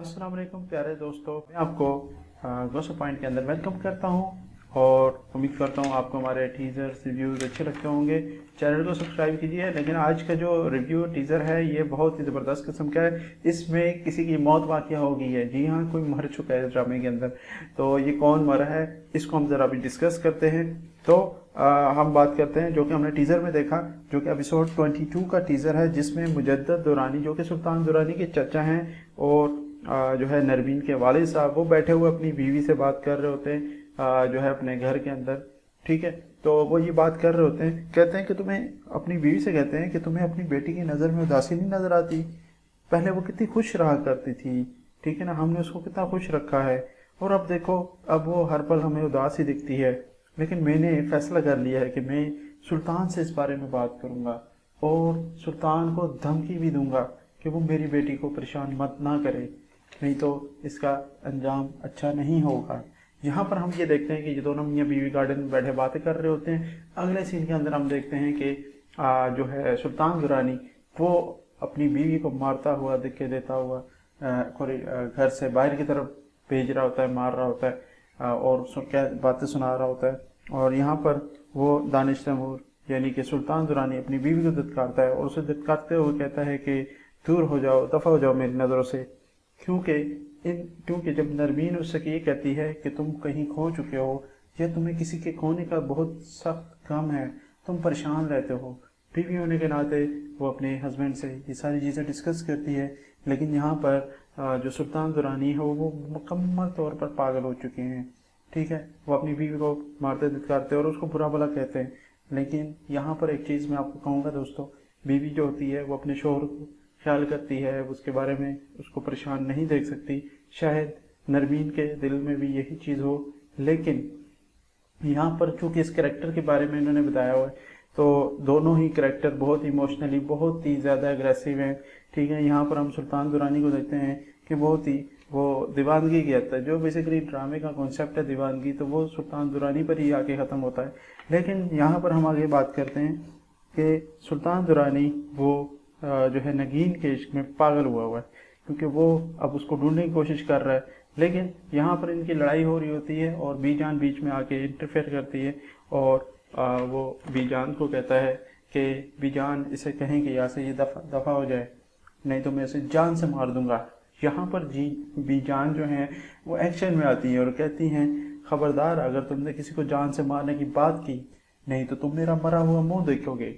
अस्सलाम वालेकुम प्यारे दोस्तों। मैं आपको गोसो पॉइंट के अंदर वेलकम करता हूँ और उम्मीद करता हूँ आपको हमारे टीज़र्स रिव्यूज़ अच्छे लगते होंगे। चैनल को सब्सक्राइब कीजिए लेकिन आज का जो रिव्यू टीज़र है ये बहुत ही ज़बरदस्त किस्म का है। इसमें किसी की मौत वाक़ हो गई है। जी हाँ कोई मर चुका है ड्रामे के अंदर। तो ये कौन मरा है इसको हम ज़रा अभी डिस्कस करते हैं। तो आ, हम बात करते हैं जो कि हमने टीज़र में देखा जो कि एपिसोड 22 का टीज़र है जिसमें मुजद्द दुरानी जो कि सुल्तान दुरानी के चचा हैं और जो है, नरवीन के वालिद साहब, वो बैठे हुए अपनी बीवी से बात कर रहे होते हैं जो है अपने घर के अंदर, ठीक है? तो वो ये बात कर रहे होते हैं, कहते हैं कि तुम्हें, अपनी बीवी से कहते हैं कि तुम्हें अपनी बेटी की नज़र में उदासी नहीं नज़र आती? पहले वो कितनी खुश रहा करती थी, ठीक है ना? हमने उसको कितना खुश रखा है। और अब देखो, अब वो हर पल हमें उदास ही दिखती है। लेकिन मैंने फैसला कर लिया है कि मैं सुल्तान से इस बारे में बात करूँगा, और सुल्तान को धमकी भी दूँगा कि वो मेरी बेटी को परेशान मत ना करे। नहीं तो इसका अंजाम अच्छा नहीं होगा। यहाँ पर हम ये देखते हैं कि ये दोनों मियाँ बीवी गार्डन में बैठे बातें कर रहे होते हैं, अगले सीन के अंदर हम देखते हैं कि जो है सुल्तान दुरानी, वो अपनी बीवी को मारता हुआ दिख, देता हुआ घर से बाहर की तरफ़ भेज रहा होता है, मार रहा होता है और क्या बातें सुना रहा होता है। और यहाँ पर वो दानिश तैमूर, यानी कि सुल्तान दुरानी अपनी बीवी को दत्कारता है और उसे दत्कारते हुए कहता है कि, दूर हो जाओ, दफ़ा हो जाओ मेरी नज़रों से। क्योंकि इन, क्योंकि जब नरमीन उससे ये कहती है कि तुम कहीं खो चुके हो, या तुम्हें किसी के खोने का बहुत सख्त गम है, तुम परेशान रहते हो। बीवी होने के नाते वो अपने हस्बैंड से ये सारी चीज़ें डिस्कस करती है, लेकिन यहाँ पर जो सुल्तान दुरानी है, वो मुकम्मल तौर पर पागल हो चुके हैं। ठीक है? वो अपनी बीवी को मारते दिखाते और उसको बुरा भला कहते हैं। लेकिन यहाँ पर एक चीज़ मैं आपको कहूँगा दोस्तों, बीवी जो होती है, वो अपने शोहर को ख्याल करती है, उसके बारे में उसको परेशान नहीं देख सकती। शायद नरमीन के दिल में भी यही चीज़ हो, लेकिन यहाँ पर चूँकि इस करेक्टर के बारे में इन्होंने बताया हुआ है तो दोनों ही करेक्टर बहुत इमोशनली बहुत ही ज़्यादा अग्रेसिव हैं। ठीक है, यहाँ पर हम सुल्तान दुरानी को देखते हैं कि बहुत ही वो दीवानगी की है जो बेसिकली ड्रामे का कॉन्सेप्ट है दीवानगी तो वो सुल्तान दुरानी पर ही आके ख़त्म होता है। लेकिन यहाँ पर हम आगे बात करते हैं कि सुल्तान दुरानी वो जो है नगीन के इश्क में पागल हुआ हुआ है, क्योंकि वो अब उसको ढूँढने की कोशिश कर रहा है। लेकिन यहाँ पर इनकी लड़ाई हो रही होती है और बीजान बीच में आके इंटरफेयर करती है और वो बीजान को कहता है कि बीजान, इसे कहें कि यहाँ से ये दफ़ा दफ़ा हो जाए, नहीं तो मैं इसे जान से मार दूँगा। यहाँ पर जी, बीजान जो हैं, वो एक्शन में आती हैं और कहती हैं, खबरदार, अगर तुमने किसी को जान से मारने की बात की, नहीं तो तुम मेरा मरा हुआ मुँह देखोगे।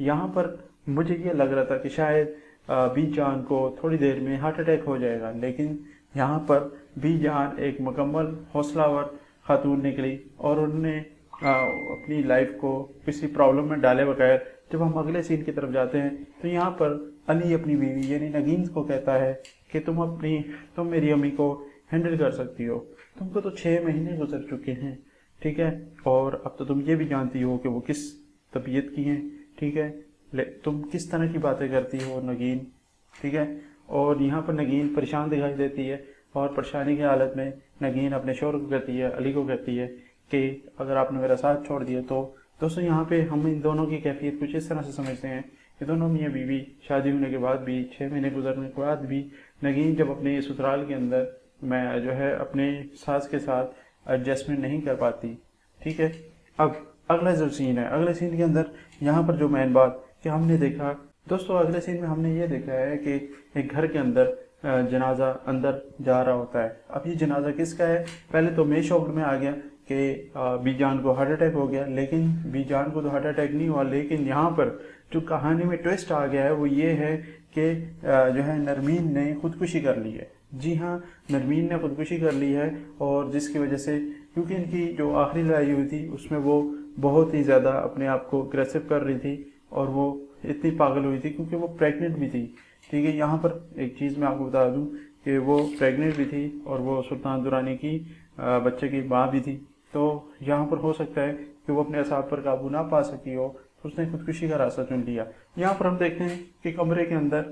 यहाँ पर मुझे ये लग रहा था कि शायद बी जान को थोड़ी देर में हार्ट अटैक हो जाएगा, लेकिन यहाँ पर बी जान एक मुकम्मल हौसलावर खातून निकली और उन्होंने अपनी लाइफ को किसी प्रॉब्लम में डाले बगैर जब हम अगले सीन की तरफ़ जाते हैं तो यहाँ पर अली अपनी बीवी, यानी नगीन को कहता है कि तुम अपनी, तुम मेरी अम्मी को हैंडल कर सकती हो। तुमको तो छः महीने गुजर चुके हैं, ठीक है? और अब तो तुम ये भी जानती हो कि वो किस तबीयत की हैं, ठीक है? ले, तुम किस तरह की बातें करती हो, नगीन? ठीक है? और यहाँ पर नगीन परेशान दिखाई देती है और परेशानी की हालत में नगीन अपने शोर को कहती है, अली को कहती है कि अगर आपने मेरा साथ छोड़ दिया तो दोस्तों यहाँ पे हम इन दोनों की कैफियत कुछ इस तरह से समझते हैं कि दोनों मियाँ बीवी शादी होने के बाद भी छः महीने गुजरने के बाद भी नगीन जब अपने ससुराल के अंदर मैं जो है अपने सास के साथ एडजस्टमेंट नहीं कर पाती। ठीक है? अब अगला जो सीन है, अगले सीन के अंदर यहाँ पर जो मेन बात कि हमने देखा। दोस्तों, अगले सीन में हमने ये देखा है कि एक घर के अंदर जनाजा अंदर जा रहा होता है। अब ये जनाजा किसका है? पहले तो मैं शॉक्ड में आ गया कि बीजान को हार्ट अटैक हो गया। लेकिन बीजान को तो हार्ट अटैक नहीं हुआ, लेकिन यहाँ पर जो कहानी में ट्विस्ट आ गया है, वो ये है कि जो है नरमीन ने खुदकुशी कर ली है। जी हाँ नरमीन ने खुदकुशी कर ली है और जिसकी वजह से क्योंकि इनकी जो आखिरी लड़ाई हुई थी, उसमें वो बहुत ही ज़्यादा अपने आप को अग्रेसिव कर रही थी। और वो इतनी पागल हुई थी क्योंकि वो प्रेग्नेंट भी थी। ठीक है, यहाँ पर एक चीज़ मैं आपको बता दूँ कि वो प्रेग्नेंट भी थी और वो सुल्तान दुरानी की बच्चे की माँ भी थी। तो यहाँ पर हो सकता है कि वो अपने असाब पर काबू ना पा सकी हो तो उसने खुदकुशी का रास्ता चुन लिया। यहाँ पर हम देखते हैं कि कमरे के अंदर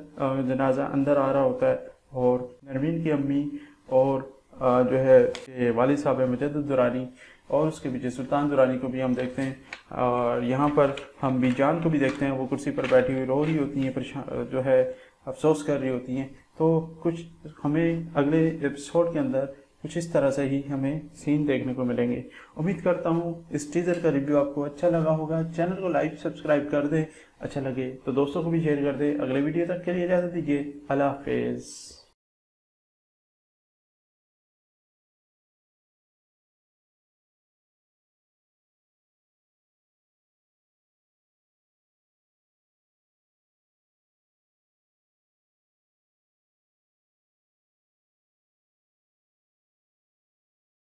जनाजा अंदर आ रहा होता है और नरमीन की अम्मी और जो है वालिद साहब मुजद दुरानी और उसके पीछे सुल्तान दुरानी को भी हम देखते हैं। और यहाँ पर हम बीजान को भी देखते हैं, वो कुर्सी पर बैठी हुई रो रही होती हैं, परेशान, जो है, अफसोस कर रही होती हैं। तो कुछ हमें अगले एपिसोड के अंदर कुछ इस तरह से ही हमें सीन देखने को मिलेंगे। उम्मीद करता हूँ इस टीजर का रिव्यू आपको अच्छा लगा होगा। चैनल को लाइक सब्सक्राइब कर दे। अच्छा लगे तो दोस्तों को भी शेयर कर दे। अगले वीडियो तक के लिए इजाज़त दीजिए। अल्लाह हाफिज़।